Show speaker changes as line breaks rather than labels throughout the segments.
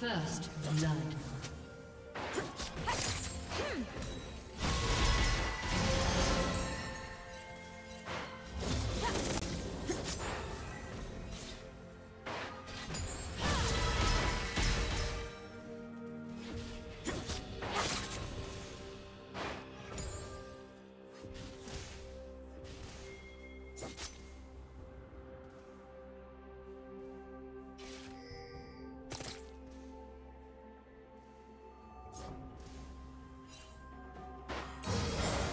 First blood.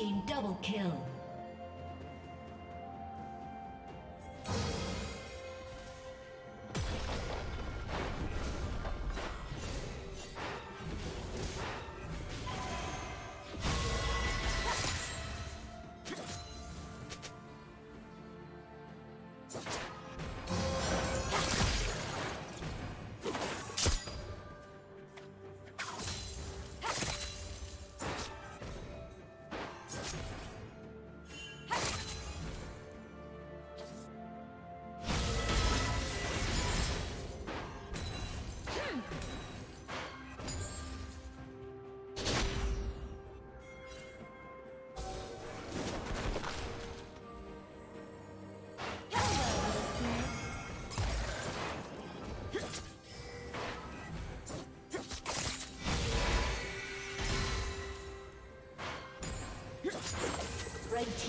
Team double kill.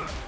Huh!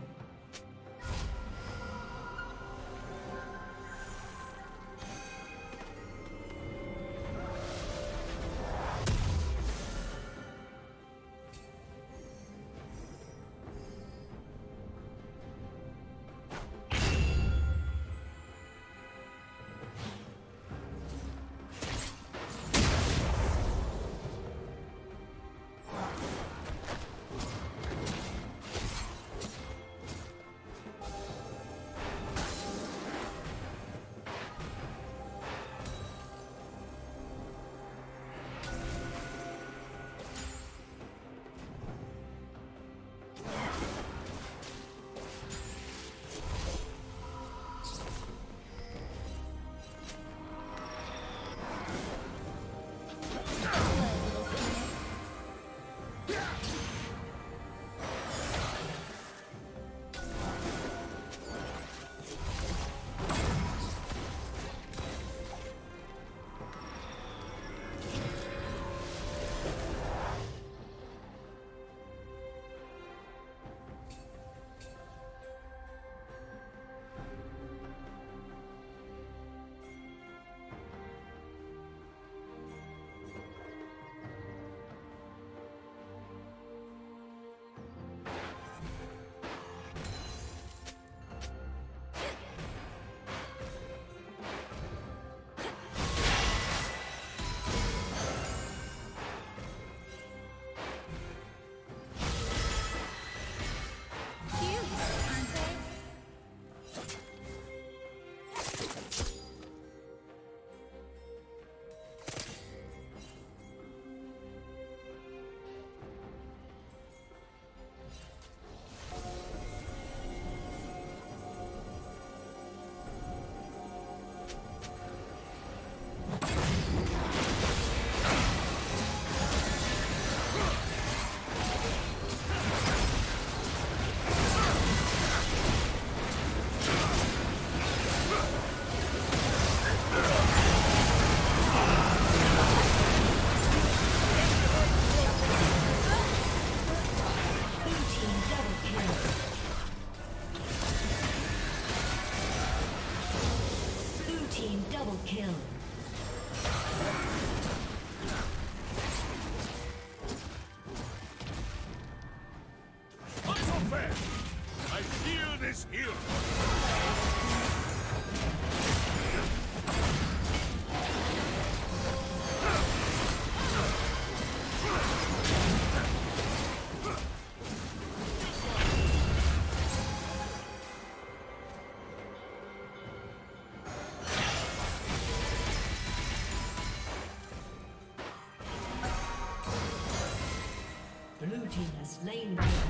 kill. Slain by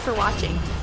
for watching.